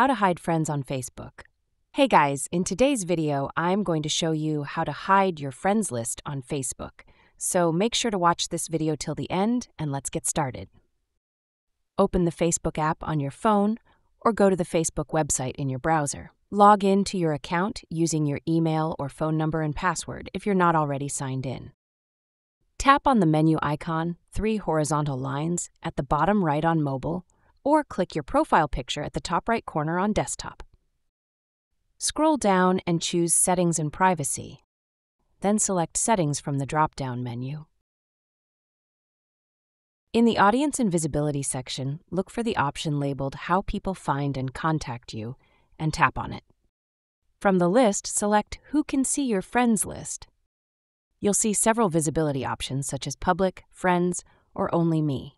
How to hide friends on Facebook. Hey guys, in today's video, I'm going to show you how to hide your friends list on Facebook. So make sure to watch this video till the end and let's get started. Open the Facebook app on your phone or go to the Facebook website in your browser. Log in to your account using your email or phone number and password if you're not already signed in. Tap on the menu icon, three horizontal lines, at the bottom right on mobile, or click your profile picture at the top right corner on desktop. Scroll down and choose Settings and Privacy. Then select Settings from the drop down menu. In the Audience and Visibility section, look for the option labeled How People Find and Contact You and tap on it. From the list, select Who Can See Your Friends list. You'll see several visibility options such as Public, Friends, or Only Me.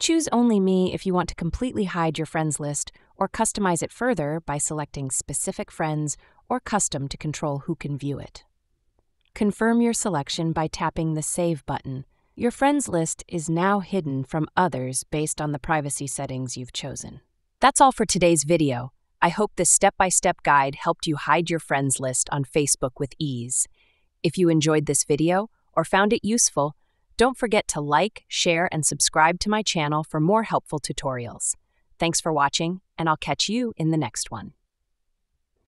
Choose Only Me if you want to completely hide your friends list or customize it further by selecting Specific Friends or Custom to control who can view it. Confirm your selection by tapping the Save button. Your friends list is now hidden from others based on the privacy settings you've chosen. That's all for today's video. I hope this step by step guide helped you hide your friends list on Facebook with ease. If you enjoyed this video or found it useful, don't forget to like, share, and subscribe to my channel for more helpful tutorials. Thanks for watching, and I'll catch you in the next one.